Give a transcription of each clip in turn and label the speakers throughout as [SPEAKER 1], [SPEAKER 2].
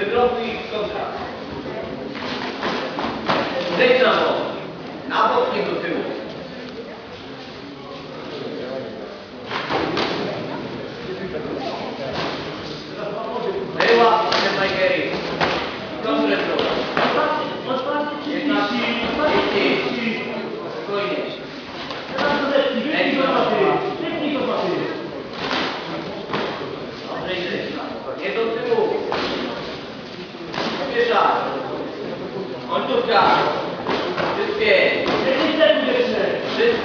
[SPEAKER 1] Wyprostuj ich kontrakt. Zejdź na bok. Na bok, nie do tyłu.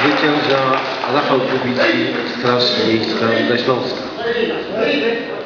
[SPEAKER 2] zwycięża Rafał Kubicki, straż miejska ze Śląska.